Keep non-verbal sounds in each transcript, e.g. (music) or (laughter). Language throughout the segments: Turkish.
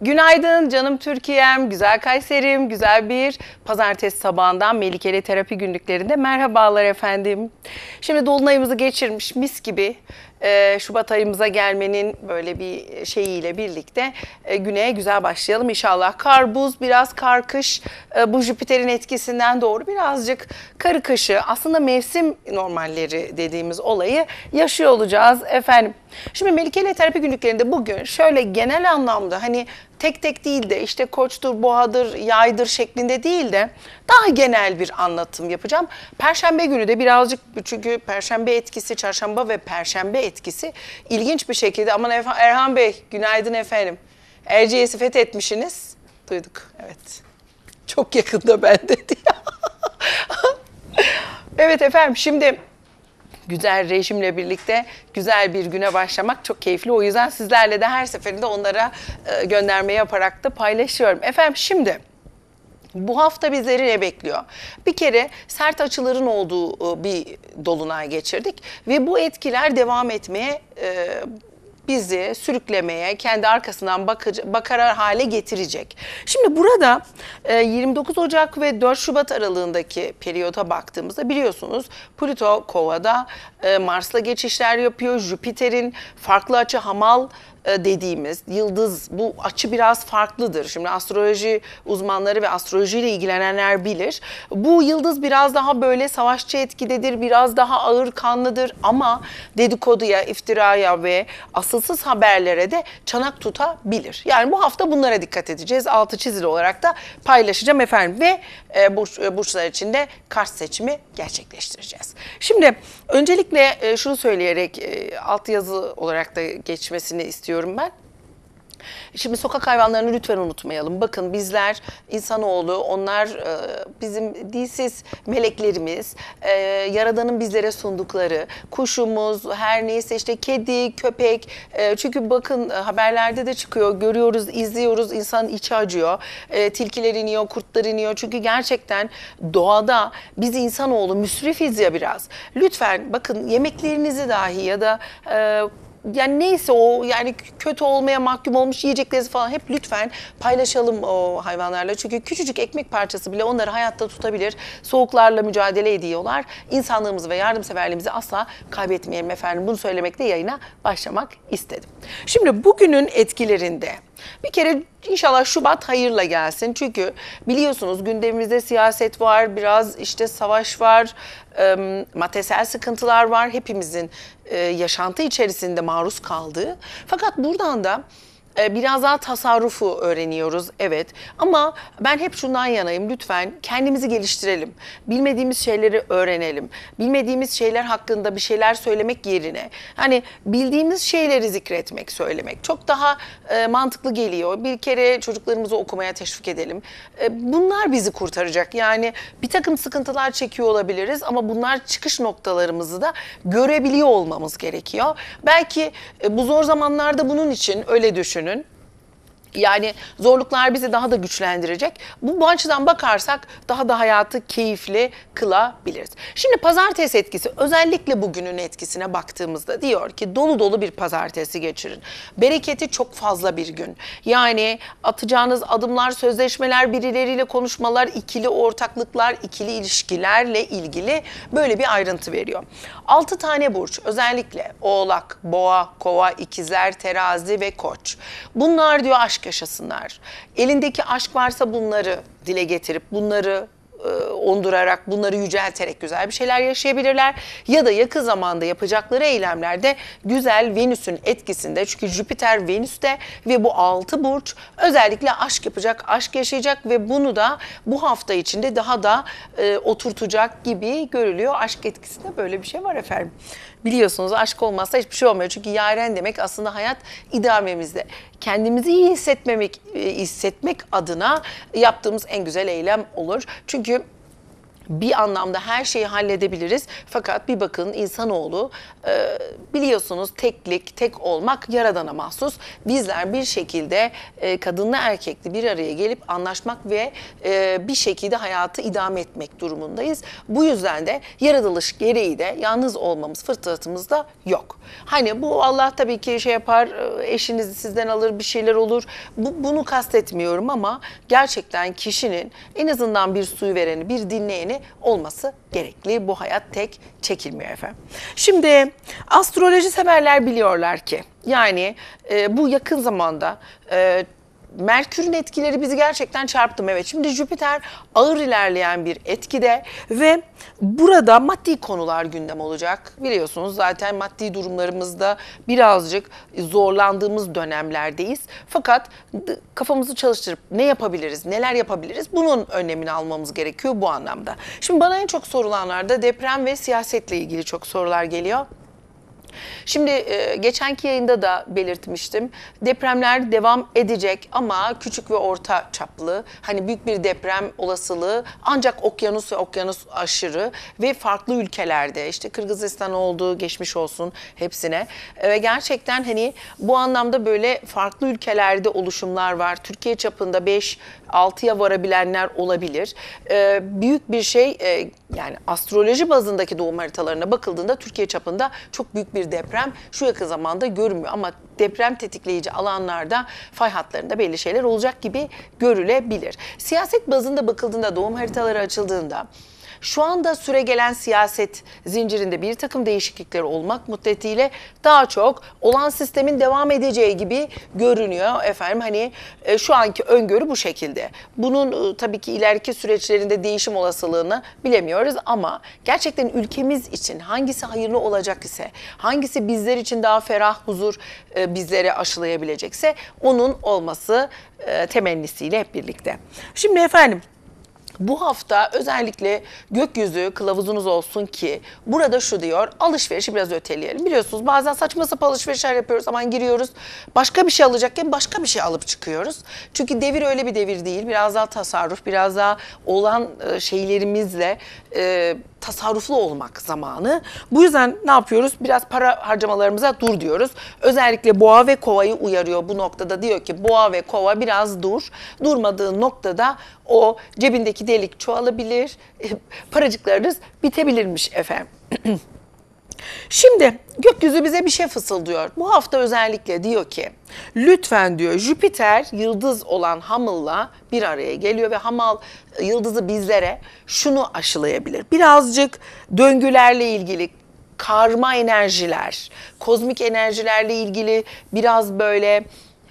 Günaydın canım Türkiye'm, güzel Kayserim, güzel bir pazartesi sabahından Melikeli Terapi Günlüklerinde merhabalar efendim. Şimdi Dolunayımızı geçirmiş mis gibi e, Şubat ayımıza gelmenin böyle bir şeyiyle birlikte e, güneye güzel başlayalım inşallah. Kar, buz, biraz kar, kış e, bu Jüpiter'in etkisinden doğru birazcık karı kışı aslında mevsim normalleri dediğimiz olayı yaşıyor olacağız efendim. Şimdi Melikeli Terapi Günlüklerinde bugün şöyle genel anlamda hani tek tek değil de işte koçtur, boğadır, yaydır şeklinde değil de daha genel bir anlatım yapacağım. Perşembe günü de birazcık çünkü perşembe etkisi, çarşamba ve perşembe etkisi ilginç bir şekilde aman Erhan Bey günaydın efendim. Erciyes'i fethetmişsiniz. Duyduk evet. Çok yakında ben dedi. (laughs) evet efendim şimdi güzel rejimle birlikte güzel bir güne başlamak çok keyifli. O yüzden sizlerle de her seferinde onlara e, gönderme yaparak da paylaşıyorum. Efendim şimdi bu hafta bizleri ne bekliyor? Bir kere sert açıların olduğu e, bir dolunay geçirdik ve bu etkiler devam etmeye e, bizi sürüklemeye, kendi arkasından bakıcı, bakar hale getirecek. Şimdi burada e, 29 Ocak ve 4 Şubat aralığındaki periyota baktığımızda biliyorsunuz Plüto Kova'da e, Mars'la geçişler yapıyor. Jüpiter'in farklı açı hamal e, dediğimiz yıldız bu açı biraz farklıdır. Şimdi astroloji uzmanları ve astrolojiyle ilgilenenler bilir. Bu yıldız biraz daha böyle savaşçı etkidedir, biraz daha ağır kanlıdır ama dedikoduya, iftiraya ve asılsız haberlere de çanak tutabilir. Yani bu hafta bunlara dikkat edeceğiz. Altı çizili olarak da paylaşacağım efendim ve e, burç, e, burçlar için de kart seçimi gerçekleştireceğiz. Şimdi öncelikle e, şunu söyleyerek e, alt yazı olarak da geçmesini istiyorum ben. Şimdi sokak hayvanlarını lütfen unutmayalım. Bakın bizler insanoğlu, onlar e, bizim dilsiz meleklerimiz, e, Yaradan'ın bizlere sundukları, kuşumuz, her neyse işte kedi, köpek. E, çünkü bakın haberlerde de çıkıyor, görüyoruz, izliyoruz, insanın içi acıyor. Tilkiler iniyor, kurtlar iniyor. Çünkü gerçekten doğada biz insanoğlu müsrifiz ya biraz. Lütfen bakın yemeklerinizi dahi ya da... Yani neyse o yani kötü olmaya mahkum olmuş yiyeceklerinizi falan hep lütfen paylaşalım o hayvanlarla. Çünkü küçücük ekmek parçası bile onları hayatta tutabilir. Soğuklarla mücadele ediyorlar. İnsanlığımızı ve yardımseverliğimizi asla kaybetmeyelim efendim. Bunu söylemekle yayına başlamak istedim. Şimdi bugünün etkilerinde bir kere inşallah Şubat hayırla gelsin. Çünkü biliyorsunuz gündemimizde siyaset var, biraz işte savaş var, e, maddesel sıkıntılar var. Hepimizin e, yaşantı içerisinde maruz kaldığı. Fakat buradan da e, biraz daha tasarrufu öğreniyoruz evet ama ben hep şundan yanayım lütfen kendimizi geliştirelim. Bilmediğimiz şeyleri öğrenelim. Bilmediğimiz şeyler hakkında bir şeyler söylemek yerine hani bildiğimiz şeyleri zikretmek, söylemek çok daha e, mantıklı geliyor. Bir kere çocuklarımızı okumaya teşvik edelim. E, bunlar bizi kurtaracak. Yani bir takım sıkıntılar çekiyor olabiliriz ama bunlar çıkış noktalarımızı da görebiliyor olmamız gerekiyor. Belki e, bu zor zamanlarda bunun için öyle düşünün. Bölücü'nün yani zorluklar bizi daha da güçlendirecek. Bu, bu açıdan bakarsak daha da hayatı keyifli kılabiliriz. Şimdi pazartesi etkisi özellikle bugünün etkisine baktığımızda diyor ki dolu dolu bir pazartesi geçirin. Bereketi çok fazla bir gün. Yani atacağınız adımlar, sözleşmeler, birileriyle konuşmalar, ikili ortaklıklar, ikili ilişkilerle ilgili böyle bir ayrıntı veriyor. 6 tane burç özellikle oğlak, boğa, kova, ikizler, terazi ve koç. Bunlar diyor aşk yaşasınlar. Elindeki aşk varsa bunları dile getirip bunları e, ondurarak, bunları yücelterek güzel bir şeyler yaşayabilirler. Ya da yakın zamanda yapacakları eylemlerde güzel Venüs'ün etkisinde çünkü Jüpiter Venüs'te ve bu altı burç özellikle aşk yapacak, aşk yaşayacak ve bunu da bu hafta içinde daha da e, oturtacak gibi görülüyor. Aşk etkisinde böyle bir şey var efendim. Biliyorsunuz aşk olmazsa hiçbir şey olmuyor. Çünkü yaren demek aslında hayat idamemizde. Kendimizi iyi hissetmemek, e, hissetmek adına yaptığımız en güzel eylem olur. Çünkü bir anlamda her şeyi halledebiliriz. Fakat bir bakın insanoğlu e, biliyorsunuz teklik, tek olmak yaradana mahsus. Bizler bir şekilde e, kadınlı erkekli bir araya gelip anlaşmak ve e, bir şekilde hayatı idame etmek durumundayız. Bu yüzden de yaratılış gereği de yalnız olmamız fıtratımızda yok. Hani bu Allah tabii ki şey yapar, e, eşinizi sizden alır, bir şeyler olur. Bu, bunu kastetmiyorum ama gerçekten kişinin en azından bir suyu vereni, bir dinleyeni olması gerekli. Bu hayat tek çekilmiyor efendim. Şimdi astroloji severler biliyorlar ki yani e, bu yakın zamanda e, Merkür'ün etkileri bizi gerçekten çarptı. Evet şimdi Jüpiter ağır ilerleyen bir etkide ve burada maddi konular gündem olacak. Biliyorsunuz zaten maddi durumlarımızda birazcık zorlandığımız dönemlerdeyiz. Fakat kafamızı çalıştırıp ne yapabiliriz, neler yapabiliriz bunun önemini almamız gerekiyor bu anlamda. Şimdi bana en çok sorulanlarda deprem ve siyasetle ilgili çok sorular geliyor. Şimdi e, geçenki yayında da belirtmiştim. Depremler devam edecek ama küçük ve orta çaplı. Hani büyük bir deprem olasılığı ancak okyanus ve okyanus aşırı ve farklı ülkelerde işte Kırgızistan oldu geçmiş olsun hepsine. Ve gerçekten hani bu anlamda böyle farklı ülkelerde oluşumlar var. Türkiye çapında 5 6'ya varabilenler olabilir. E, büyük bir şey e, yani astroloji bazındaki doğum haritalarına bakıldığında Türkiye çapında çok büyük bir deprem şu yakın zamanda görünmüyor ama deprem tetikleyici alanlarda fay hatlarında belli şeyler olacak gibi görülebilir. Siyaset bazında bakıldığında doğum haritaları açıldığında şu anda süre gelen siyaset zincirinde bir takım değişiklikler olmak muddetiyle daha çok olan sistemin devam edeceği gibi görünüyor efendim. Hani e, şu anki öngörü bu şekilde. Bunun e, tabii ki ileriki süreçlerinde değişim olasılığını bilemiyoruz ama gerçekten ülkemiz için hangisi hayırlı olacak ise, hangisi bizler için daha ferah huzur e, bizlere aşılayabilecekse onun olması e, temennisiyle hep birlikte. Şimdi efendim bu hafta özellikle gökyüzü kılavuzunuz olsun ki burada şu diyor alışverişi biraz öteleyelim. Biliyorsunuz bazen saçma sapan alışverişler yapıyoruz aman giriyoruz başka bir şey alacakken başka bir şey alıp çıkıyoruz. Çünkü devir öyle bir devir değil biraz daha tasarruf biraz daha olan e, şeylerimizle e, tasarruflu olmak zamanı. Bu yüzden ne yapıyoruz? Biraz para harcamalarımıza dur diyoruz. Özellikle boğa ve kovayı uyarıyor bu noktada. Diyor ki boğa ve kova biraz dur. Durmadığı noktada o cebindeki delik çoğalabilir. Paracıklarınız bitebilirmiş efendim. (clears throat) Şimdi gökyüzü bize bir şey fısıldıyor. Bu hafta özellikle diyor ki lütfen diyor Jüpiter yıldız olan Hamal'la bir araya geliyor ve Hamal yıldızı bizlere şunu aşılayabilir. Birazcık döngülerle ilgili karma enerjiler, kozmik enerjilerle ilgili biraz böyle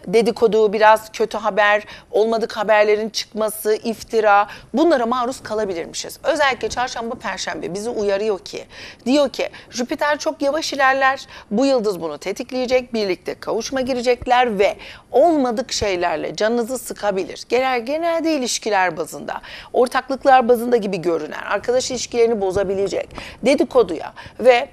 dedikodu, biraz kötü haber, olmadık haberlerin çıkması, iftira bunlara maruz kalabilirmişiz. Özellikle çarşamba, perşembe bizi uyarıyor ki, diyor ki Jüpiter çok yavaş ilerler, bu yıldız bunu tetikleyecek, birlikte kavuşma girecekler ve olmadık şeylerle canınızı sıkabilir. Genel, genelde ilişkiler bazında, ortaklıklar bazında gibi görünen, arkadaş ilişkilerini bozabilecek dedikoduya ve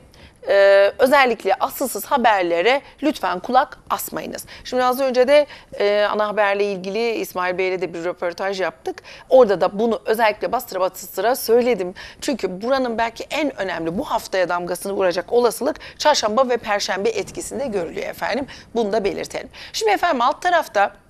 e, özellikle asılsız haberlere lütfen kulak asmayınız. Şimdi az önce de e, ana haberle ilgili İsmail Bey'le de bir röportaj yaptık. Orada da bunu özellikle bastıra bastıra söyledim. Çünkü buranın belki en önemli bu haftaya damgasını vuracak olasılık çarşamba ve perşembe etkisinde görülüyor efendim. Bunu da belirtelim. Şimdi efendim alt tarafta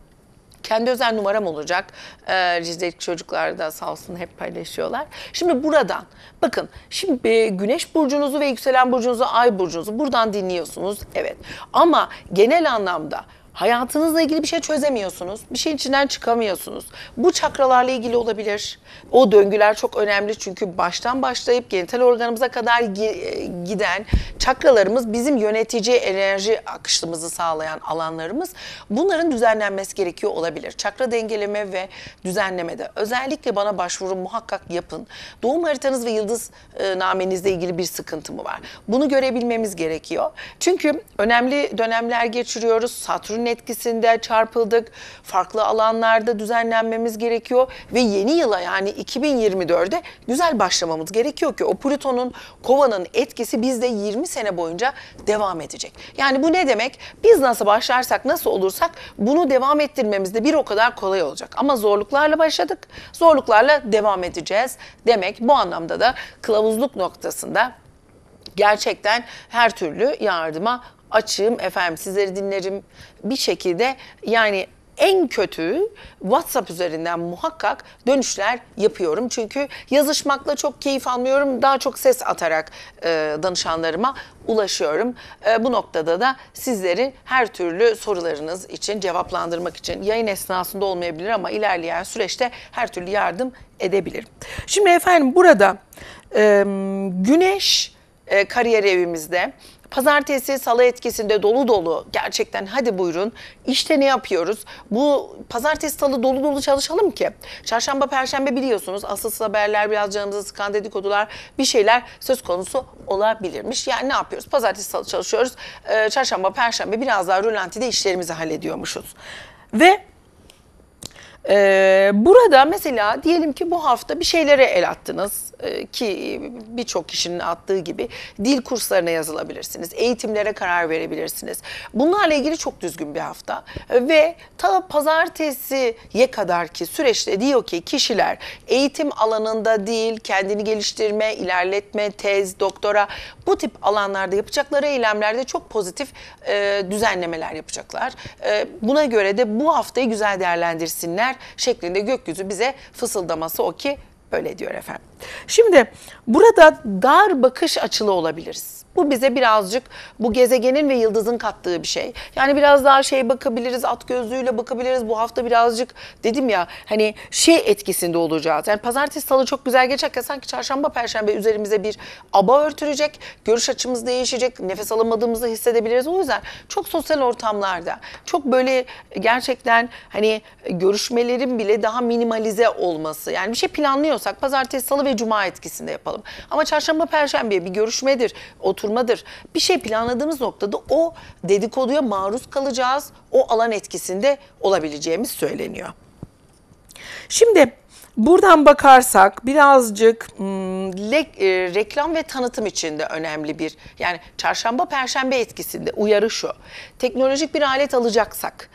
kendi özel numaram olacak. Ee, Rize'deki çocuklar da sağ olsun hep paylaşıyorlar. Şimdi buradan bakın şimdi e, güneş burcunuzu ve yükselen burcunuzu, ay burcunuzu buradan dinliyorsunuz. Evet ama genel anlamda Hayatınızla ilgili bir şey çözemiyorsunuz. Bir şeyin içinden çıkamıyorsunuz. Bu çakralarla ilgili olabilir. O döngüler çok önemli çünkü baştan başlayıp genital organımıza kadar e, giden çakralarımız bizim yönetici enerji akışımızı sağlayan alanlarımız. Bunların düzenlenmesi gerekiyor olabilir. Çakra dengeleme ve düzenlemede özellikle bana başvuru muhakkak yapın. Doğum haritanız ve yıldız e, namenizle ilgili bir sıkıntı mı var? Bunu görebilmemiz gerekiyor. Çünkü önemli dönemler geçiriyoruz. Satürn koronanın etkisinde çarpıldık. Farklı alanlarda düzenlenmemiz gerekiyor ve yeni yıla yani 2024'de güzel başlamamız gerekiyor ki o Plüton'un kovanın etkisi bizde 20 sene boyunca devam edecek. Yani bu ne demek? Biz nasıl başlarsak nasıl olursak bunu devam ettirmemiz de bir o kadar kolay olacak. Ama zorluklarla başladık. Zorluklarla devam edeceğiz demek. Bu anlamda da kılavuzluk noktasında gerçekten her türlü yardıma açığım efendim sizleri dinlerim bir şekilde yani en kötü WhatsApp üzerinden muhakkak dönüşler yapıyorum. Çünkü yazışmakla çok keyif almıyorum. Daha çok ses atarak e, danışanlarıma ulaşıyorum. E, bu noktada da sizleri her türlü sorularınız için cevaplandırmak için yayın esnasında olmayabilir ama ilerleyen süreçte her türlü yardım edebilirim. Şimdi efendim burada e, güneş e, kariyer evimizde. Pazartesi, salı etkisinde dolu dolu gerçekten hadi buyurun. İşte ne yapıyoruz? Bu pazartesi, salı dolu dolu çalışalım ki. Çarşamba, perşembe biliyorsunuz asılsız haberler, biraz canımızı sıkan dedikodular bir şeyler söz konusu olabilirmiş. Yani ne yapıyoruz? Pazartesi, salı çalışıyoruz. Ee, çarşamba, perşembe biraz daha rölantide işlerimizi hallediyormuşuz. Ve ee, burada mesela diyelim ki bu hafta bir şeylere el attınız ee, ki birçok kişinin attığı gibi dil kurslarına yazılabilirsiniz, eğitimlere karar verebilirsiniz. Bunlarla ilgili çok düzgün bir hafta ve ta pazartesiye kadar ki süreçte diyor ki kişiler eğitim alanında değil kendini geliştirme, ilerletme, tez, doktora bu tip alanlarda yapacakları eylemlerde çok pozitif e, düzenlemeler yapacaklar. E, buna göre de bu haftayı güzel değerlendirsinler şeklinde gökyüzü bize fısıldaması o ki öyle diyor efendim. Şimdi burada dar bakış açılı olabiliriz. Bu bize birazcık bu gezegenin ve yıldızın kattığı bir şey. Yani biraz daha şey bakabiliriz, at gözlüğüyle bakabiliriz. Bu hafta birazcık dedim ya hani şey etkisinde olacağız. Yani pazartesi, salı çok güzel geçecek ya sanki çarşamba, perşembe üzerimize bir aba örtülecek. Görüş açımız değişecek. Nefes alamadığımızı hissedebiliriz. O yüzden çok sosyal ortamlarda, çok böyle gerçekten hani görüşmelerin bile daha minimalize olması. Yani bir şey planlıyorsak pazartesi, salı ve cuma etkisinde yapalım. Ama çarşamba, perşembe bir görüşmedir, oturmadır. Bir şey planladığımız noktada o dedikoduya maruz kalacağız. O alan etkisinde olabileceğimiz söyleniyor. Şimdi buradan bakarsak birazcık hmm, le, e, reklam ve tanıtım için de önemli bir yani çarşamba perşembe etkisinde uyarı şu. Teknolojik bir alet alacaksak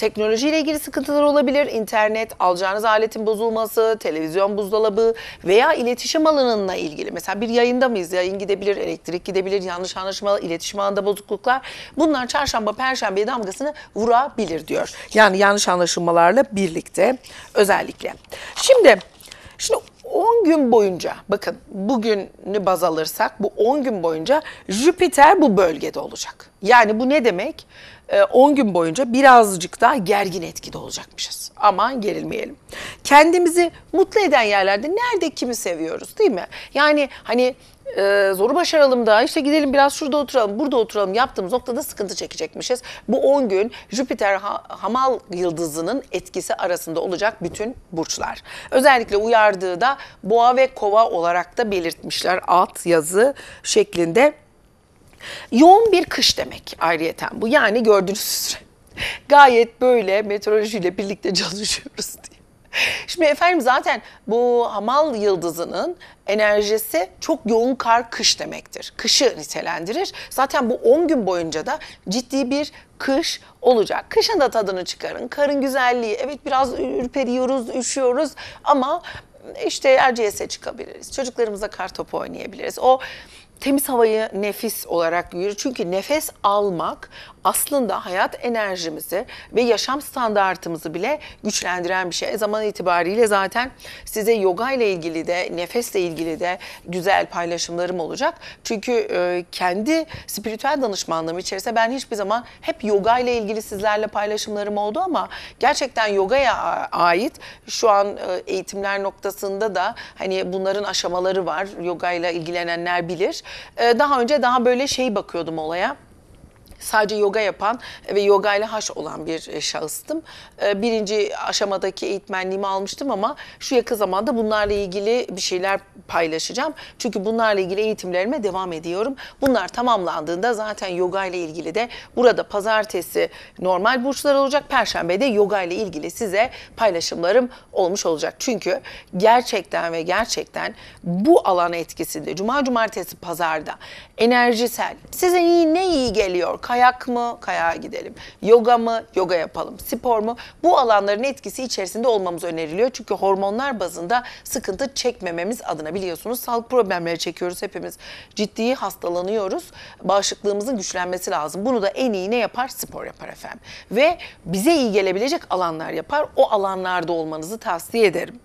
teknolojiyle ilgili sıkıntılar olabilir. İnternet, alacağınız aletin bozulması, televizyon buzdolabı veya iletişim alanına ilgili. Mesela bir yayında mıyız? Yayın gidebilir, elektrik gidebilir, yanlış anlaşma, iletişim alanında bozukluklar. Bunlar çarşamba, perşembeye damgasını vurabilir diyor. Yani yanlış anlaşılmalarla birlikte özellikle. Şimdi Şimdi 10 gün boyunca bakın bugünü baz alırsak bu 10 gün boyunca Jüpiter bu bölgede olacak. Yani bu ne demek? 10 gün boyunca birazcık daha gergin etkide olacakmışız. Aman gerilmeyelim. Kendimizi mutlu eden yerlerde nerede kimi seviyoruz değil mi? Yani hani e, zoru başaralım da işte gidelim biraz şurada oturalım, burada oturalım yaptığımız noktada sıkıntı çekecekmişiz. Bu 10 gün Jüpiter ha, Hamal yıldızının etkisi arasında olacak bütün burçlar. Özellikle uyardığı da boğa ve kova olarak da belirtmişler alt yazı şeklinde. Yoğun bir kış demek ayrıyeten bu. Yani gördüğünüz üzere gayet böyle meteorolojiyle birlikte (laughs) çalışıyoruz diye. Şimdi efendim zaten bu hamal yıldızının enerjisi çok yoğun kar kış demektir. Kışı nitelendirir. Zaten bu 10 gün boyunca da ciddi bir kış olacak. Kışın da tadını çıkarın. Karın güzelliği. Evet biraz ürperiyoruz, üşüyoruz ama işte Erciyes'e çıkabiliriz. Çocuklarımıza kar topu oynayabiliriz. O temiz havayı nefis olarak görüyor. Çünkü nefes almak aslında hayat enerjimizi ve yaşam standartımızı bile güçlendiren bir şey. Zaman itibariyle zaten size yoga ile ilgili de nefesle ilgili de güzel paylaşımlarım olacak. Çünkü e, kendi spiritüel danışmanlığım içerisinde ben hiçbir zaman hep yoga ile ilgili sizlerle paylaşımlarım oldu ama gerçekten yogaya ait şu an e, eğitimler noktasında da hani bunların aşamaları var. Yoga ile ilgilenenler bilir. E, daha önce daha böyle şey bakıyordum olaya sadece yoga yapan ve yoga ile haş olan bir e, şahıstım. E, Birinci aşamadaki eğitmenliğimi almıştım ama şu yakın zamanda bunlarla ilgili bir şeyler paylaşacağım. Çünkü bunlarla ilgili eğitimlerime devam ediyorum. Bunlar tamamlandığında zaten yoga ile ilgili de burada pazartesi normal burçlar olacak. Perşembe de yoga ile ilgili size paylaşımlarım olmuş olacak. Çünkü gerçekten ve gerçekten bu alan etkisinde cuma cumartesi pazarda enerjisel size iyi ne iyi geliyor? Kayak mı? Kayağa gidelim. Yoga mı? Yoga yapalım. Spor mu? Bu alanların etkisi içerisinde olmamız öneriliyor. Çünkü hormonlar bazında sıkıntı çekmememiz adına biliyorsunuz sağlık problemleri çekiyoruz hepimiz. Ciddi hastalanıyoruz. Bağışıklığımızın güçlenmesi lazım. Bunu da en iyi ne yapar? Spor yapar efendim. Ve bize iyi gelebilecek alanlar yapar. O alanlarda olmanızı tavsiye ederim.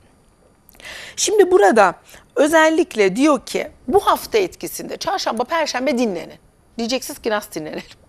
Şimdi burada özellikle diyor ki bu hafta etkisinde çarşamba, perşembe dinlenin. Diyeceksiniz ki nasıl dinlenelim?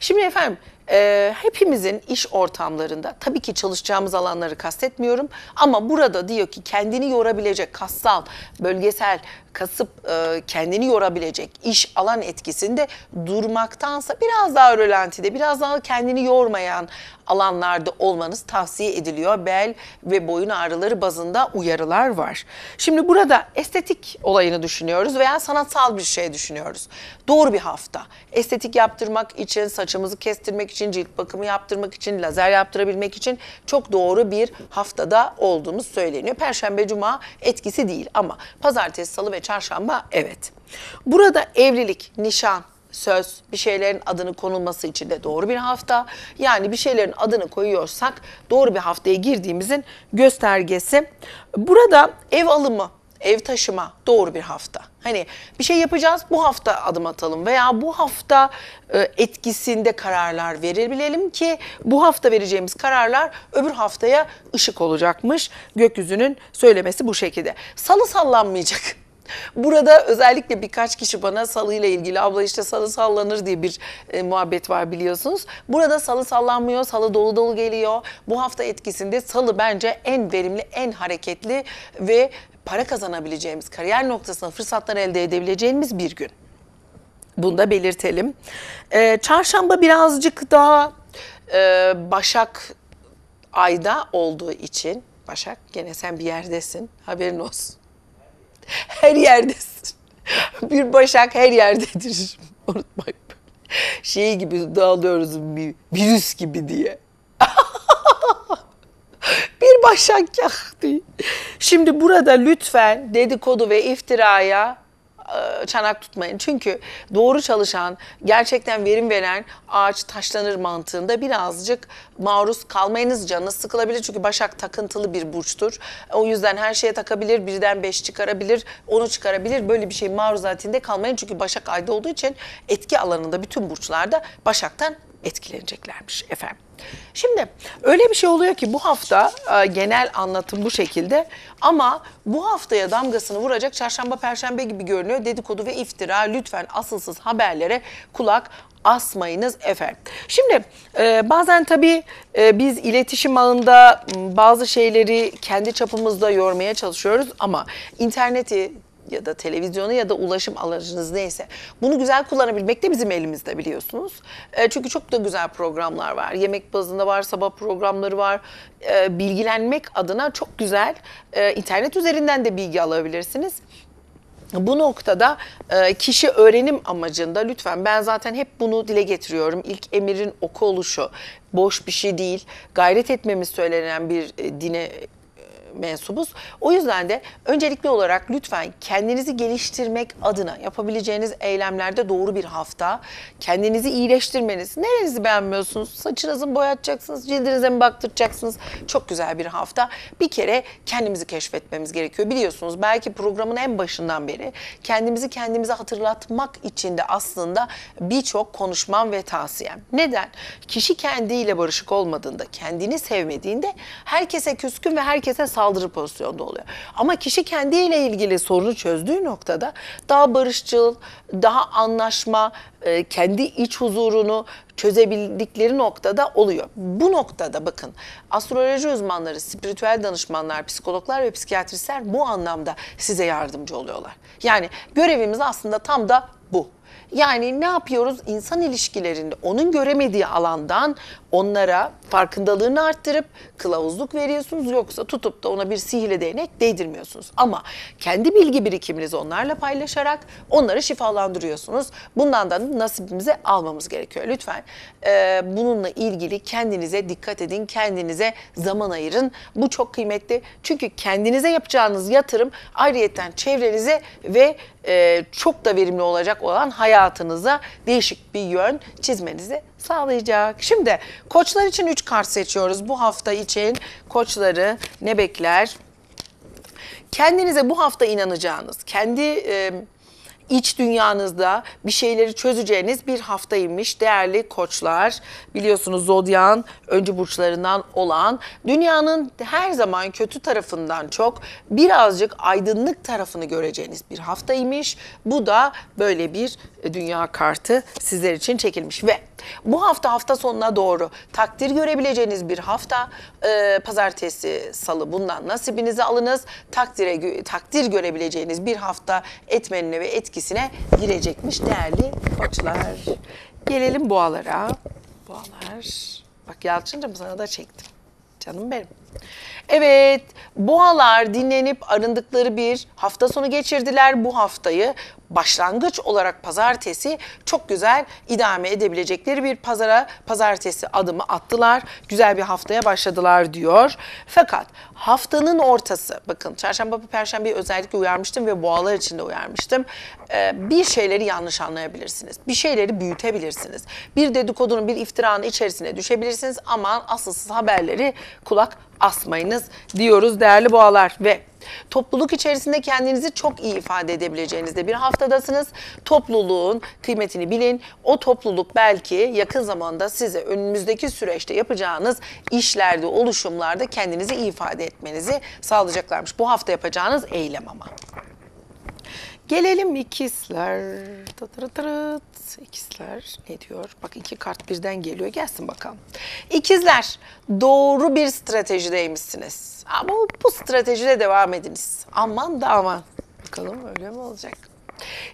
Şimdi efendim e, hepimizin iş ortamlarında tabii ki çalışacağımız alanları kastetmiyorum ama burada diyor ki kendini yorabilecek kassal, bölgesel, kasıp e, kendini yorabilecek iş alan etkisinde durmaktansa biraz daha rölantide, biraz daha kendini yormayan alanlarda olmanız tavsiye ediliyor. Bel ve boyun ağrıları bazında uyarılar var. Şimdi burada estetik olayını düşünüyoruz veya sanatsal bir şey düşünüyoruz. Doğru bir hafta. Estetik yaptırmak için, saçımızı kestirmek için, cilt bakımı yaptırmak için, lazer yaptırabilmek için çok doğru bir haftada olduğumuz söyleniyor. Perşembe, cuma etkisi değil ama pazartesi, salı ve çarşamba evet. Burada evlilik, nişan, söz, bir şeylerin adını konulması için de doğru bir hafta. Yani bir şeylerin adını koyuyorsak doğru bir haftaya girdiğimizin göstergesi. Burada ev alımı, ev taşıma doğru bir hafta. Hani bir şey yapacağız bu hafta adım atalım veya bu hafta e, etkisinde kararlar verebilelim ki bu hafta vereceğimiz kararlar öbür haftaya ışık olacakmış. Gökyüzünün söylemesi bu şekilde. Salı sallanmayacak. Burada özellikle birkaç kişi bana salı ile ilgili abla işte salı sallanır diye bir e, muhabbet var biliyorsunuz. Burada salı sallanmıyor, salı dolu dolu geliyor. Bu hafta etkisinde salı bence en verimli, en hareketli ve para kazanabileceğimiz, kariyer noktasında fırsatlar elde edebileceğimiz bir gün. Bunu da belirtelim. Ee, çarşamba birazcık daha e, Başak ayda olduğu için, Başak gene sen bir yerdesin haberin olsun. Her yerdesin. Bir Başak her yerdedir. Unutmayın. Şey gibi dağılıyoruz bir virüs gibi diye. (laughs) bir başak yaktı. Şimdi burada lütfen dedikodu ve iftiraya çanak tutmayın. Çünkü doğru çalışan, gerçekten verim veren ağaç taşlanır mantığında birazcık maruz kalmayınız. Canınız sıkılabilir çünkü Başak takıntılı bir burçtur. O yüzden her şeye takabilir, birden beş çıkarabilir, onu çıkarabilir. Böyle bir şey maruzatinde kalmayın. Çünkü Başak ayda olduğu için etki alanında bütün burçlarda Başak'tan etkileneceklermiş efendim. Şimdi öyle bir şey oluyor ki bu hafta e, genel anlatım bu şekilde ama bu haftaya damgasını vuracak çarşamba perşembe gibi görünüyor. Dedikodu ve iftira lütfen asılsız haberlere kulak asmayınız efendim. Şimdi e, bazen tabii e, biz iletişim ağında bazı şeyleri kendi çapımızda yormaya çalışıyoruz ama interneti ya da televizyonu ya da ulaşım aracınız neyse bunu güzel kullanabilmek de bizim elimizde biliyorsunuz. E, çünkü çok da güzel programlar var. Yemek bazında var, sabah programları var. E, bilgilenmek adına çok güzel. E, internet üzerinden de bilgi alabilirsiniz. Bu noktada e, kişi öğrenim amacında lütfen ben zaten hep bunu dile getiriyorum. İlk emirin oku oluşu boş bir şey değil. Gayret etmemiz söylenen bir e, dine mensubuz. O yüzden de öncelikli olarak lütfen kendinizi geliştirmek adına yapabileceğiniz eylemlerde doğru bir hafta. Kendinizi iyileştirmeniz. Nerenizi beğenmiyorsunuz? Saçınızı mı boyatacaksınız? Cildinize mi baktıracaksınız? Çok güzel bir hafta. Bir kere kendimizi keşfetmemiz gerekiyor. Biliyorsunuz belki programın en başından beri kendimizi kendimize hatırlatmak için de aslında birçok konuşmam ve tavsiyem. Neden? Kişi kendiyle barışık olmadığında, kendini sevmediğinde herkese küskün ve herkese saldırı pozisyonda oluyor. Ama kişi kendiyle ilgili sorunu çözdüğü noktada daha barışçıl, daha anlaşma, e, kendi iç huzurunu çözebildikleri noktada oluyor. Bu noktada bakın astroloji uzmanları, spiritüel danışmanlar, psikologlar ve psikiyatristler bu anlamda size yardımcı oluyorlar. Yani görevimiz aslında tam da bu. Yani ne yapıyoruz? İnsan ilişkilerinde onun göremediği alandan onlara farkındalığını arttırıp kılavuzluk veriyorsunuz yoksa tutup da ona bir sihirli değnek değdirmiyorsunuz. Ama kendi bilgi birikiminizi onlarla paylaşarak onları şifalandırıyorsunuz. Bundan da nasibimizi almamız gerekiyor. Lütfen e, bununla ilgili kendinize dikkat edin, kendinize zaman ayırın. Bu çok kıymetli. Çünkü kendinize yapacağınız yatırım ayrıyeten çevrenize ve e, çok da verimli olacak olan hayatınıza değişik bir yön çizmenizi sağlayacak. Şimdi koçlar için 3 kart seçiyoruz. Bu hafta için koçları ne bekler? Kendinize bu hafta inanacağınız, kendi e, iç dünyanızda bir şeyleri çözeceğiniz bir haftaymış değerli koçlar. Biliyorsunuz zodyan öncü burçlarından olan dünyanın her zaman kötü tarafından çok birazcık aydınlık tarafını göreceğiniz bir haftaymış. Bu da böyle bir dünya kartı sizler için çekilmiş ve bu hafta hafta sonuna doğru takdir görebileceğiniz bir hafta. Ee, pazartesi, salı bundan nasibinizi alınız. Takdire takdir görebileceğiniz bir hafta etmenine ve etkisine girecekmiş değerli koçlar. Gelelim boğalara. Boğalar. Bak Yalçıncığım sana da çektim. Canım benim. Evet, boğalar dinlenip arındıkları bir hafta sonu geçirdiler. Bu haftayı başlangıç olarak pazartesi çok güzel idame edebilecekleri bir pazara pazartesi adımı attılar. Güzel bir haftaya başladılar diyor. Fakat haftanın ortası bakın çarşamba perşembe özellikle uyarmıştım ve boğalar için de uyarmıştım. Ee, bir şeyleri yanlış anlayabilirsiniz. Bir şeyleri büyütebilirsiniz. Bir dedikodunun bir iftiranın içerisine düşebilirsiniz ama asılsız haberleri kulak asmayınız diyoruz değerli boğalar ve Topluluk içerisinde kendinizi çok iyi ifade edebileceğiniz de bir haftadasınız. Topluluğun kıymetini bilin. O topluluk belki yakın zamanda size önümüzdeki süreçte yapacağınız işlerde, oluşumlarda kendinizi iyi ifade etmenizi sağlayacaklarmış. Bu hafta yapacağınız eylem ama. Gelelim ikizler. Tırıtırıt. İkizler ne diyor? Bak iki kart birden geliyor. Gelsin bakalım. İkizler doğru bir stratejideymişsiniz. Ama bu stratejide devam ediniz. Aman da aman. Bakalım öyle mi olacak?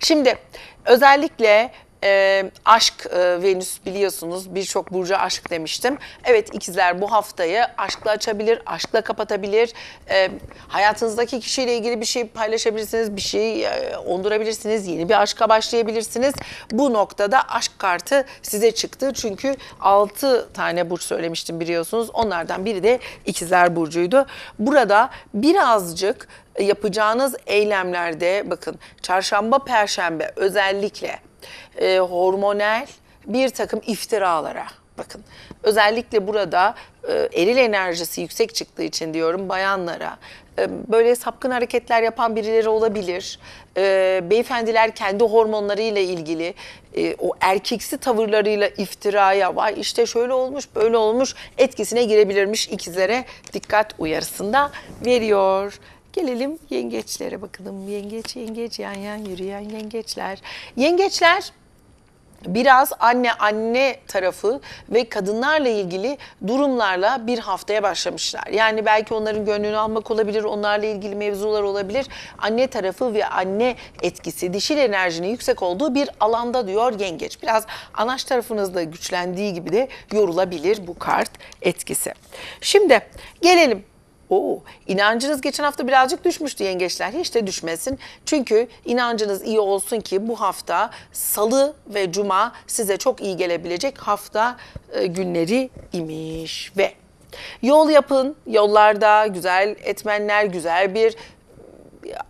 Şimdi özellikle e, aşk e, Venüs biliyorsunuz birçok burcu aşk demiştim. Evet ikizler bu haftayı aşkla açabilir, aşkla kapatabilir. E, hayatınızdaki kişiyle ilgili bir şey paylaşabilirsiniz, bir şey e, ondurabilirsiniz, yeni bir aşka başlayabilirsiniz. Bu noktada aşk kartı size çıktı. Çünkü 6 tane burç söylemiştim biliyorsunuz. Onlardan biri de ikizler burcuydu. Burada birazcık yapacağınız eylemlerde bakın çarşamba perşembe özellikle e, hormonal bir takım iftiralara bakın. Özellikle burada e, eril enerjisi yüksek çıktığı için diyorum bayanlara e, böyle sapkın hareketler yapan birileri olabilir. E, beyefendiler kendi hormonlarıyla ilgili e, o erkeksi tavırlarıyla iftiraya vay işte şöyle olmuş böyle olmuş etkisine girebilirmiş ikizlere dikkat uyarısında veriyor. Gelelim yengeçlere bakalım. Yengeç, yengeç, yan yan yürüyen yengeçler. Yengeçler biraz anne anne tarafı ve kadınlarla ilgili durumlarla bir haftaya başlamışlar. Yani belki onların gönlünü almak olabilir, onlarla ilgili mevzular olabilir. Anne tarafı ve anne etkisi, dişil enerjinin yüksek olduğu bir alanda diyor yengeç. Biraz anaç tarafınızda güçlendiği gibi de yorulabilir bu kart etkisi. Şimdi gelelim Oo, inancınız geçen hafta birazcık düşmüştü yengeçler. Hiç de düşmesin. Çünkü inancınız iyi olsun ki bu hafta salı ve cuma size çok iyi gelebilecek hafta e, günleri imiş. Ve yol yapın. Yollarda güzel etmenler, güzel bir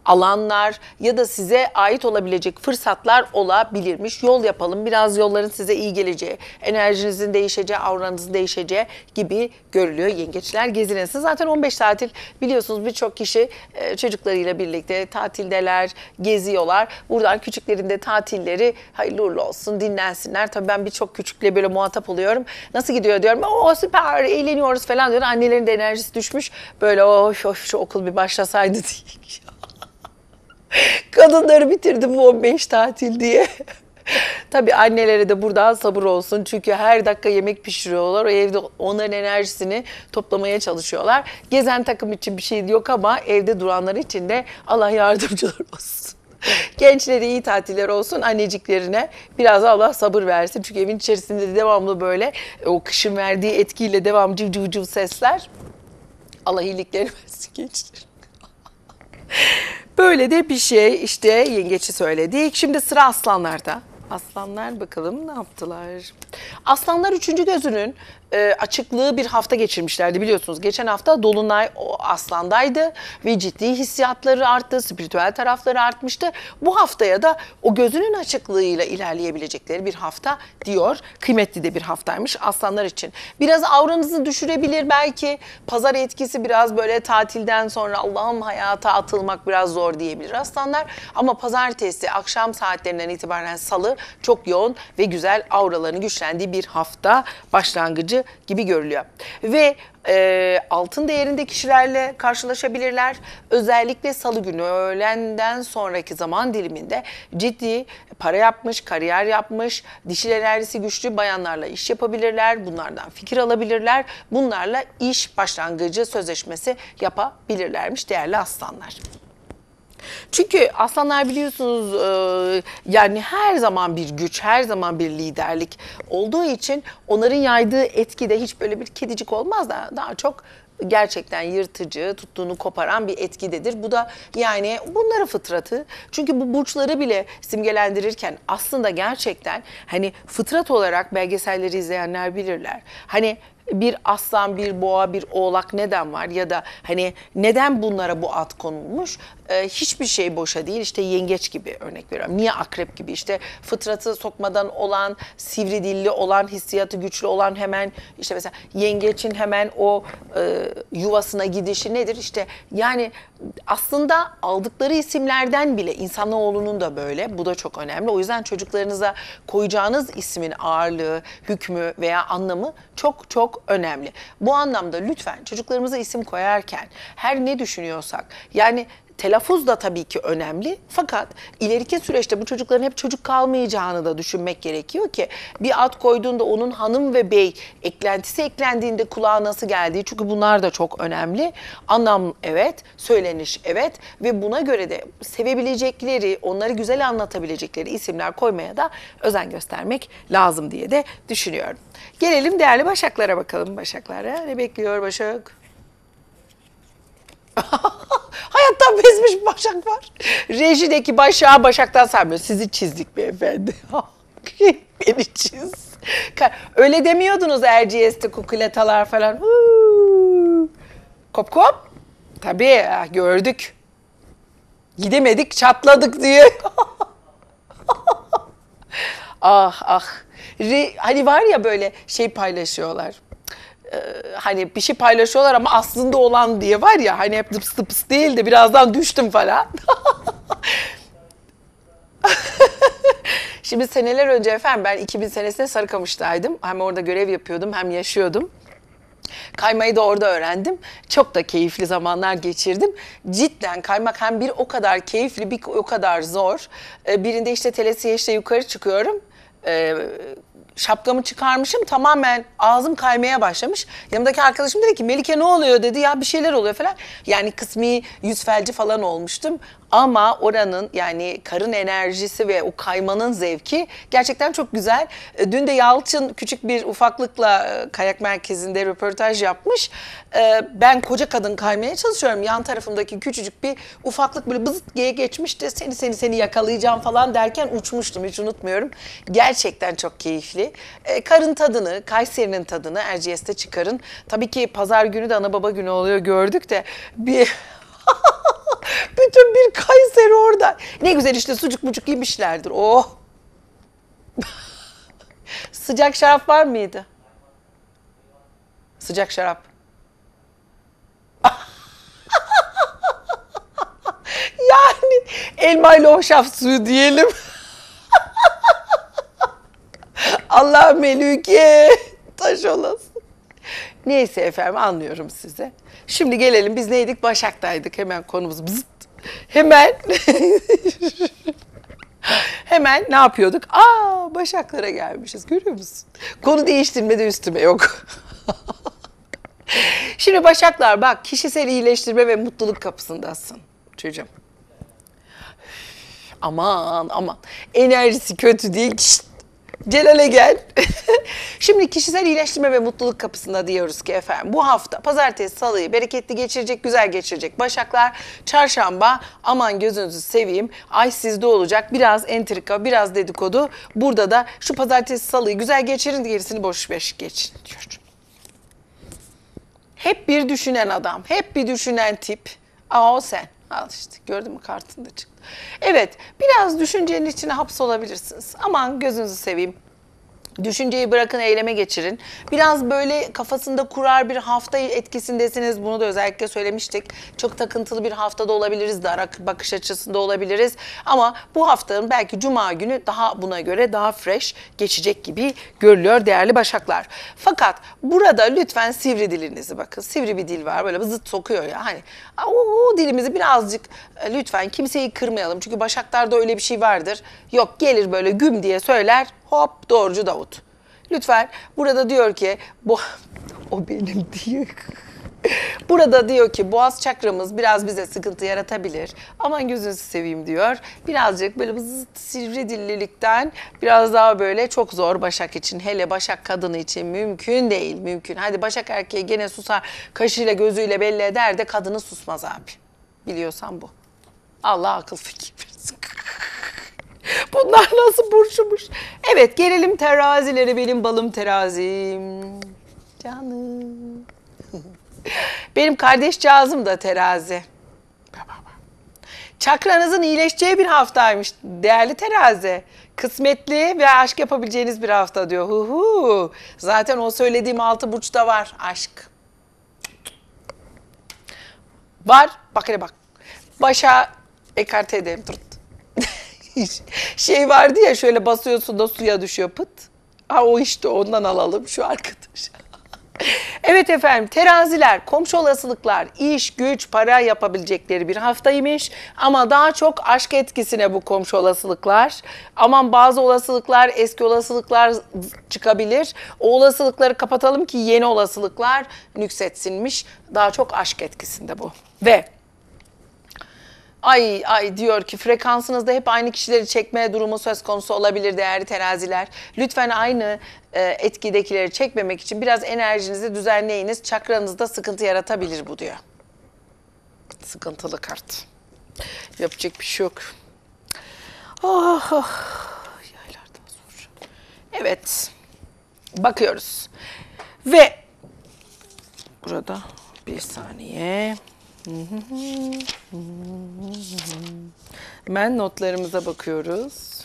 alanlar ya da size ait olabilecek fırsatlar olabilirmiş. Yol yapalım. Biraz yolların size iyi geleceği, enerjinizin değişeceği, avranızın değişeceği gibi görülüyor. Yengeçler gezinesi. Zaten 15 tatil biliyorsunuz birçok kişi e, çocuklarıyla birlikte tatildeler, geziyorlar. Buradan küçüklerin de tatilleri hayırlı uğurlu olsun, dinlensinler. Tabii ben birçok küçükle böyle muhatap oluyorum. Nasıl gidiyor diyorum. O süper eğleniyoruz falan diyor. Annelerin de enerjisi düşmüş. Böyle o şu, şu okul bir başlasaydı (laughs) diye. Kadınları bitirdim bu 15 tatil diye. Tabii annelere de buradan sabır olsun. Çünkü her dakika yemek pişiriyorlar. O evde onların enerjisini toplamaya çalışıyorlar. Gezen takım için bir şey yok ama evde duranlar için de Allah yardımcılar (laughs) olsun. Gençlere iyi tatiller olsun. Anneciklerine biraz Allah sabır versin. Çünkü evin içerisinde de devamlı böyle o kışın verdiği etkiyle devam cıv cıv cıv sesler. Allah iyiliklerini (laughs) versin gençler. Böyle de bir şey işte yengeçi söyledik. Şimdi sıra aslanlarda. Aslanlar bakalım ne yaptılar? Aslanlar üçüncü gözünün e, açıklığı bir hafta geçirmişlerdi biliyorsunuz. Geçen hafta Dolunay o aslandaydı ve ciddi hissiyatları arttı, spiritüel tarafları artmıştı. Bu haftaya da o gözünün açıklığıyla ilerleyebilecekleri bir hafta diyor. Kıymetli de bir haftaymış aslanlar için. Biraz avranızı düşürebilir belki. Pazar etkisi biraz böyle tatilden sonra Allah'ım hayata atılmak biraz zor diyebilir aslanlar. Ama pazartesi akşam saatlerinden itibaren salı çok yoğun ve güzel auralarını güçlendiği bir hafta başlangıcı gibi görülüyor. Ve e, altın değerinde kişilerle karşılaşabilirler. Özellikle salı günü öğlenden sonraki zaman diliminde ciddi para yapmış, kariyer yapmış, dişil enerjisi güçlü bayanlarla iş yapabilirler. Bunlardan fikir alabilirler. Bunlarla iş başlangıcı sözleşmesi yapabilirlermiş değerli aslanlar. Çünkü aslanlar biliyorsunuz e, yani her zaman bir güç, her zaman bir liderlik olduğu için onların yaydığı etki de hiç böyle bir kedicik olmaz da daha çok gerçekten yırtıcı, tuttuğunu koparan bir etkidedir. Bu da yani bunların fıtratı. Çünkü bu burçları bile simgelendirirken aslında gerçekten hani fıtrat olarak belgeselleri izleyenler bilirler. Hani bir aslan, bir boğa, bir oğlak neden var ya da hani neden bunlara bu ad konulmuş? Ee, hiçbir şey boşa değil. İşte yengeç gibi örnek veriyorum. Niye akrep gibi? İşte fıtratı sokmadan olan, sivri dilli olan, hissiyatı güçlü olan hemen işte mesela yengeçin hemen o e, yuvasına gidişi nedir? İşte yani aslında aldıkları isimlerden bile insanoğlunun da böyle. Bu da çok önemli. O yüzden çocuklarınıza koyacağınız ismin ağırlığı, hükmü veya anlamı çok çok önemli. Bu anlamda lütfen çocuklarımıza isim koyarken her ne düşünüyorsak yani telaffuz da tabii ki önemli. Fakat ileriki süreçte bu çocukların hep çocuk kalmayacağını da düşünmek gerekiyor ki bir ad koyduğunda onun hanım ve bey eklentisi eklendiğinde kulağa nasıl geldiği çünkü bunlar da çok önemli. Anlam evet, söyleniş evet ve buna göre de sevebilecekleri, onları güzel anlatabilecekleri isimler koymaya da özen göstermek lazım diye de düşünüyorum. Gelelim değerli Başaklara bakalım. Başaklara ne bekliyor Başak? (laughs) Hayattan bezmiş Başak var. Rejideki Başak'ı Başak'tan saymıyor. Sizi çizdik beyefendi. (laughs) Beni çiz. Öyle demiyordunuz Erciyes'te kukuletalar falan. Kop kop. Tabii gördük. Gidemedik çatladık diye. (laughs) ah ah. Re, hani var ya böyle şey paylaşıyorlar hani bir şey paylaşıyorlar ama aslında olan diye var ya hani hep dıps dıps değil de birazdan düştüm falan. (laughs) Şimdi seneler önce efendim ben 2000 senesinde Sarıkamış'taydım. Hem orada görev yapıyordum hem yaşıyordum. Kaymayı da orada öğrendim. Çok da keyifli zamanlar geçirdim. Cidden kaymak hem bir o kadar keyifli bir o kadar zor. E, birinde işte telesiye işte yukarı çıkıyorum. Şapkamı çıkarmışım tamamen ağzım kaymaya başlamış. Yanımdaki arkadaşım dedi ki Melike ne oluyor dedi ya bir şeyler oluyor falan. Yani kısmi yüz felci falan olmuştum. Ama oranın yani karın enerjisi ve o kaymanın zevki gerçekten çok güzel. E, dün de Yalçın küçük bir ufaklıkla e, kayak merkezinde röportaj yapmış. E, ben koca kadın kaymaya çalışıyorum. Yan tarafımdaki küçücük bir ufaklık böyle bızıt diye geçmişti. Seni seni seni yakalayacağım falan derken uçmuştum hiç unutmuyorum. Gerçekten çok keyifli. Karın tadını, Kayseri'nin tadını Erciyes'te çıkarın. Tabii ki pazar günü de ana baba günü oluyor gördük de bir (laughs) Bütün bir Kayseri orada. Ne güzel işte sucuk mucuk yemişlerdir. Oh. (laughs) Sıcak şarap var mıydı? Sıcak şarap. (laughs) yani elma ile hoşaf suyu diyelim. Allah melüke taş olasın. Neyse efendim anlıyorum size. Şimdi gelelim biz neydik? Başak'taydık. Hemen konumuz bızıt. Hemen (laughs) Hemen ne yapıyorduk? Aa Başaklara gelmişiz görüyor musun? Konu değiştirmede üstüme yok. (laughs) Şimdi Başaklar bak kişisel iyileştirme ve mutluluk kapısındasın çocuğum. Aman aman. Enerjisi kötü değil. Şşt! Celal'e gel. (laughs) Şimdi kişisel iyileştirme ve mutluluk kapısında diyoruz ki efendim bu hafta pazartesi salıyı bereketli geçirecek, güzel geçirecek. Başaklar çarşamba aman gözünüzü seveyim. Ay sizde olacak. Biraz entrika, biraz dedikodu. Burada da şu pazartesi salıyı güzel geçirin gerisini boş beş geçin diyor. Hep bir düşünen adam, hep bir düşünen tip. Aa o sen. Al işte gördün mü kartında çıktı. Evet biraz düşüncenin içine hapsolabilirsiniz. Aman gözünüzü seveyim. Düşünceyi bırakın eyleme geçirin. Biraz böyle kafasında kurar bir hafta etkisindesiniz. Bunu da özellikle söylemiştik. Çok takıntılı bir haftada olabiliriz. Dar bakış açısında olabiliriz. Ama bu haftanın belki cuma günü daha buna göre daha fresh geçecek gibi görülüyor değerli başaklar. Fakat burada lütfen sivri dilinizi bakın. Sivri bir dil var böyle zıt sokuyor ya. Hani o dilimizi birazcık e, lütfen kimseyi kırmayalım. Çünkü başaklarda öyle bir şey vardır. Yok gelir böyle güm diye söyler Hop doğrucu Davut. Lütfen burada diyor ki bu o benim diyor. Burada diyor ki boğaz çakramız biraz bize sıkıntı yaratabilir. Aman gözünüzü seveyim diyor. Birazcık böyle zıt sivri dillilikten biraz daha böyle çok zor Başak için. Hele Başak kadını için mümkün değil mümkün. Hadi Başak erkeği gene susar kaşıyla gözüyle belli eder de kadını susmaz abi. Biliyorsan bu. Allah akıl fikir versin. Bunlar nasıl burçumuş? Evet gelelim terazileri benim balım terazim. Canım. Benim kardeş cazım da terazi. Çakranızın iyileşeceği bir haftaymış değerli terazi. Kısmetli ve aşk yapabileceğiniz bir hafta diyor. Hu hu. Zaten o söylediğim altı burçta var aşk. Var. Bak hele bak. Başa ekarte edelim. Şey vardı ya şöyle basıyorsun da suya düşüyor pıt. Ha o işte ondan alalım şu arkadaş. (laughs) evet efendim teraziler, komşu olasılıklar, iş, güç, para yapabilecekleri bir haftaymış. Ama daha çok aşk etkisine bu komşu olasılıklar. Aman bazı olasılıklar, eski olasılıklar çıkabilir. O olasılıkları kapatalım ki yeni olasılıklar nüksetsinmiş. Daha çok aşk etkisinde bu. Ve ay ay diyor ki frekansınızda hep aynı kişileri çekme durumu söz konusu olabilir değerli teraziler. Lütfen aynı e, etkidekileri çekmemek için biraz enerjinizi düzenleyiniz. Çakranızda sıkıntı yaratabilir bu diyor. Sıkıntılı kart. Yapacak bir şey yok. Oh, oh. Sonra. Evet. Bakıyoruz. Ve burada bir saniye. Hemen notlarımıza bakıyoruz.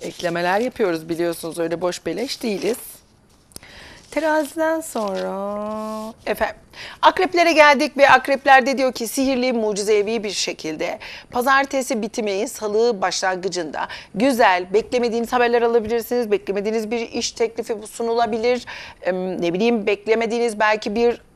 Eklemeler yapıyoruz biliyorsunuz öyle boş beleş değiliz. Teraziden sonra efendim akreplere geldik ve akrepler de diyor ki sihirli mucizevi bir şekilde pazartesi bitimeyin salı başlangıcında güzel beklemediğiniz haberler alabilirsiniz. Beklemediğiniz bir iş teklifi sunulabilir. Ne bileyim beklemediğiniz belki bir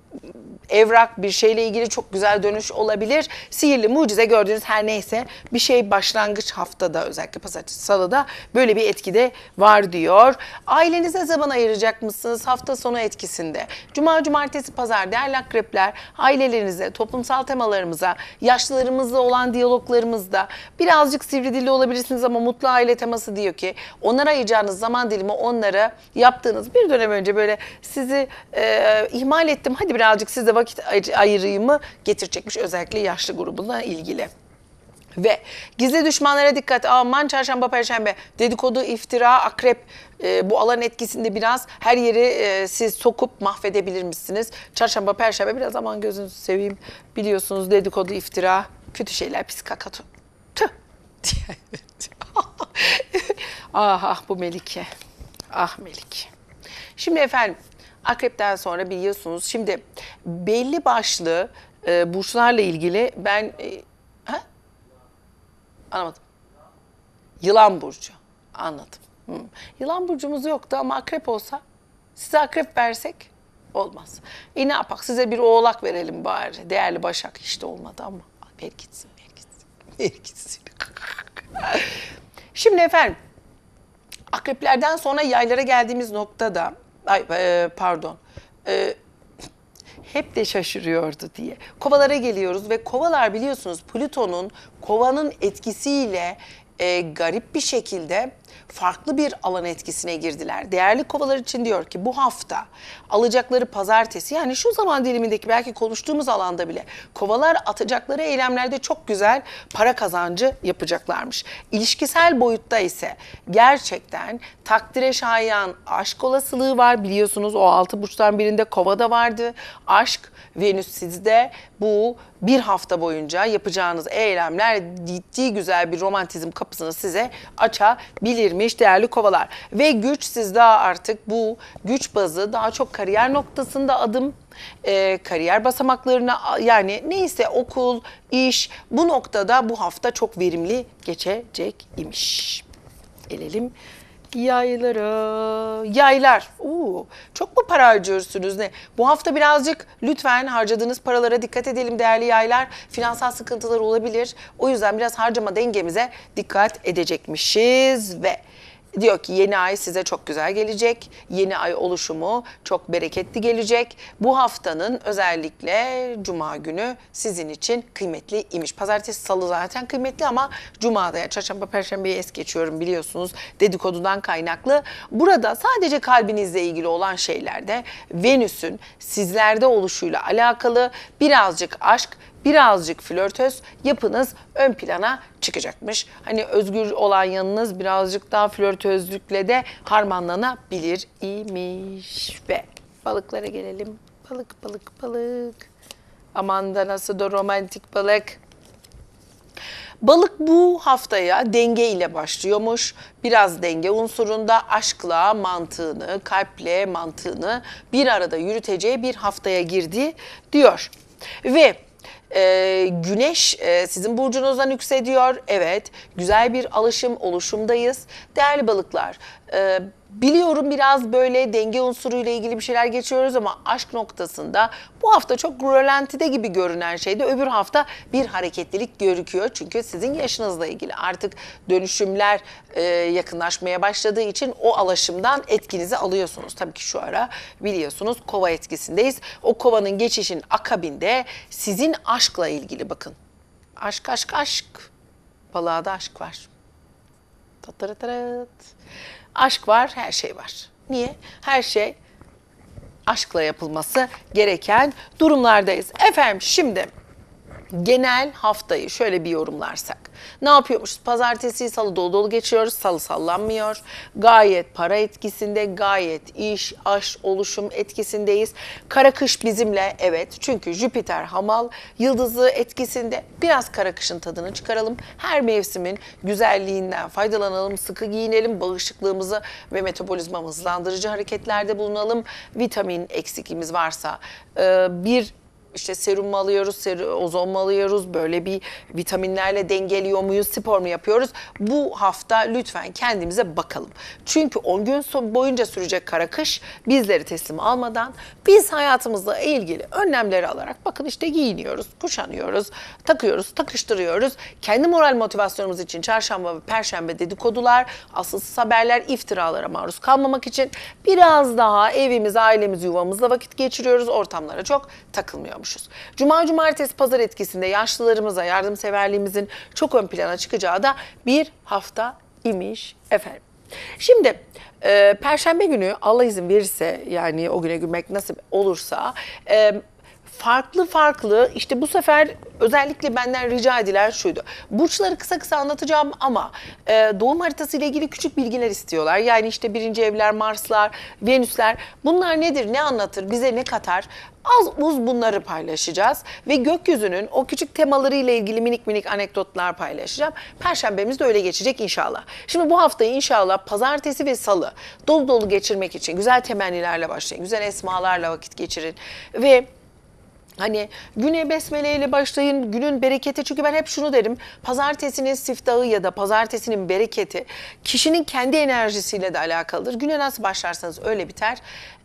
evrak bir şeyle ilgili çok güzel dönüş olabilir. Sihirli mucize gördüğünüz her neyse bir şey başlangıç haftada özellikle pazartesi salıda böyle bir etkide var diyor. Ailenize zaman ayıracak mısınız hafta sonu etkisinde? Cuma, cumartesi, pazar değerli akrepler ailelerinize, toplumsal temalarımıza, yaşlılarımızla olan diyaloglarımızda birazcık sivri dilli olabilirsiniz ama mutlu aile teması diyor ki onlara ayıracağınız zaman dilimi onlara yaptığınız bir dönem önce böyle sizi e, ihmal ettim hadi birazcık siz de vakit ayırımı getirecekmiş özellikle yaşlı grubuna ilgili. Ve gizli düşmanlara dikkat. Aman çarşamba, perşembe dedikodu, iftira, akrep e, bu alan etkisinde biraz her yeri e, siz sokup mahvedebilir misiniz? Çarşamba, perşembe biraz aman gözünüzü seveyim. Biliyorsunuz dedikodu, iftira, kötü şeyler, pis kakatu. Tüh. (laughs) ah ah bu Melike. Ah Melike. Şimdi efendim Akrepten sonra biliyorsunuz şimdi belli başlı e, burçlarla ilgili ben e, ha? anlamadım. Yılan burcu. Anladım. Hı. Yılan burcumuz yoktu ama akrep olsa size akrep versek olmaz. E ne yapak size bir oğlak verelim bari. Değerli başak işte olmadı ama ver gitsin ver gitsin. Ver gitsin. Şimdi efendim akreplerden sonra yaylara geldiğimiz noktada ay e, pardon. E, hep de şaşırıyordu diye. Kovalara geliyoruz ve kovalar biliyorsunuz Plüton'un kovanın etkisiyle e, garip bir şekilde farklı bir alan etkisine girdiler. Değerli kovalar için diyor ki bu hafta alacakları pazartesi yani şu zaman dilimindeki belki konuştuğumuz alanda bile kovalar atacakları eylemlerde çok güzel para kazancı yapacaklarmış. İlişkisel boyutta ise gerçekten takdire şayan aşk olasılığı var biliyorsunuz o altı burçtan birinde kovada vardı. Aşk Venüs sizde bu bir hafta boyunca yapacağınız eylemler ciddi güzel bir romantizm kapısını size açabilirmiş değerli kovalar. Ve güç sizde artık bu güç bazı daha çok kariyer noktasında adım e, kariyer basamaklarına yani neyse okul, iş bu noktada bu hafta çok verimli geçecek imiş. Gelelim Yaylara. Yaylar. Oo, çok mu para harcıyorsunuz ne? Bu hafta birazcık lütfen harcadığınız paralara dikkat edelim değerli yaylar. Finansal sıkıntılar olabilir. O yüzden biraz harcama dengemize dikkat edecekmişiz ve Diyor ki yeni ay size çok güzel gelecek. Yeni ay oluşumu çok bereketli gelecek. Bu haftanın özellikle cuma günü sizin için kıymetli imiş. Pazartesi, salı zaten kıymetli ama cumada ya çarşamba, perşembeye es geçiyorum biliyorsunuz dedikodudan kaynaklı. Burada sadece kalbinizle ilgili olan şeylerde Venüs'ün sizlerde oluşuyla alakalı birazcık aşk, birazcık flörtöz yapınız ön plana çıkacakmış. Hani özgür olan yanınız birazcık daha flörtözlükle de harmanlanabilir imiş. Ve balıklara gelelim. Balık, balık, balık. Aman da nasıl da romantik balık. Balık bu haftaya denge ile başlıyormuş. Biraz denge unsurunda aşkla mantığını, kalple mantığını bir arada yürüteceği bir haftaya girdi diyor. Ve e, güneş e, sizin burcunuzdan yükseliyor. Evet, güzel bir alışım, oluşumdayız. Değerli balıklar, e, Biliyorum biraz böyle denge unsuruyla ilgili bir şeyler geçiyoruz ama aşk noktasında bu hafta çok rölantide gibi görünen şeyde öbür hafta bir hareketlilik görüküyor. Çünkü sizin yaşınızla ilgili artık dönüşümler e, yakınlaşmaya başladığı için o alaşımdan etkinizi alıyorsunuz. Tabii ki şu ara biliyorsunuz kova etkisindeyiz. O kovanın geçişin akabinde sizin aşkla ilgili bakın. Aşk aşk aşk. Balığa da aşk var. Tataratarat. Aşk var, her şey var. Niye? Her şey aşkla yapılması gereken durumlardayız. Efendim şimdi genel haftayı şöyle bir yorumlarsak. Ne yapıyormuşuz? Pazartesi, salı dolu dolu geçiyoruz. Salı sallanmıyor. Gayet para etkisinde, gayet iş, aş, oluşum etkisindeyiz. Kara kış bizimle evet. Çünkü Jüpiter hamal, yıldızı etkisinde. Biraz kara kışın tadını çıkaralım. Her mevsimin güzelliğinden faydalanalım. Sıkı giyinelim. Bağışıklığımızı ve metabolizmamızı hızlandırıcı hareketlerde bulunalım. Vitamin eksikliğimiz varsa bir işte serum mu alıyoruz, seri, ozon mu alıyoruz, böyle bir vitaminlerle dengeliyor muyuz, spor mu yapıyoruz? Bu hafta lütfen kendimize bakalım. Çünkü 10 gün boyunca sürecek kara kış bizleri teslim almadan biz hayatımızla ilgili önlemleri alarak bakın işte giyiniyoruz, kuşanıyoruz, takıyoruz, takıştırıyoruz. Kendi moral motivasyonumuz için çarşamba ve perşembe dedikodular, asılsız haberler, iftiralara maruz kalmamak için biraz daha evimiz, ailemiz, yuvamızla vakit geçiriyoruz. Ortamlara çok takılmıyor yapıyormuşuz. Cuma, cumartesi, pazar etkisinde yaşlılarımıza yardımseverliğimizin çok ön plana çıkacağı da bir hafta imiş efendim. Şimdi e, Perşembe günü Allah izin verirse yani o güne gülmek nasip olursa e, farklı farklı işte bu sefer özellikle benden rica edilen şuydu. Burçları kısa kısa anlatacağım ama e, doğum haritası ile ilgili küçük bilgiler istiyorlar. Yani işte birinci evler, Marslar, Venüsler bunlar nedir, ne anlatır, bize ne katar? Az uz bunları paylaşacağız ve gökyüzünün o küçük temaları ile ilgili minik minik anekdotlar paylaşacağım. Perşembemiz de öyle geçecek inşallah. Şimdi bu haftayı inşallah pazartesi ve salı dolu dolu geçirmek için güzel temennilerle başlayın. Güzel esmalarla vakit geçirin ve Hani güne besmele ile başlayın, günün bereketi. Çünkü ben hep şunu derim, pazartesinin siftahı ya da pazartesinin bereketi kişinin kendi enerjisiyle de alakalıdır. Güne nasıl başlarsanız öyle biter.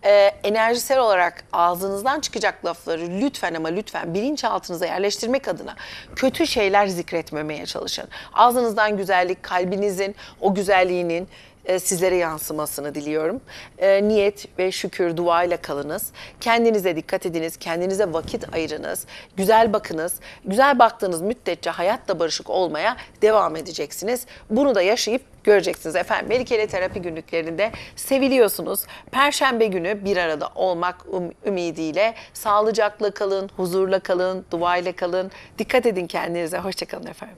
Ee, enerjisel olarak ağzınızdan çıkacak lafları lütfen ama lütfen bilinçaltınıza yerleştirmek adına kötü şeyler zikretmemeye çalışın. Ağzınızdan güzellik, kalbinizin o güzelliğinin e, sizlere yansımasını diliyorum. E, niyet ve şükür duayla kalınız. Kendinize dikkat ediniz, kendinize vakit ayırınız. Güzel bakınız. Güzel baktığınız müddetçe hayatla barışık olmaya devam edeceksiniz. Bunu da yaşayıp göreceksiniz efendim. Melikeli terapi günlüklerinde seviliyorsunuz. Perşembe günü bir arada olmak um- ümidiyle sağlıcakla kalın, huzurla kalın, duayla kalın. Dikkat edin kendinize. Hoşçakalın efendim.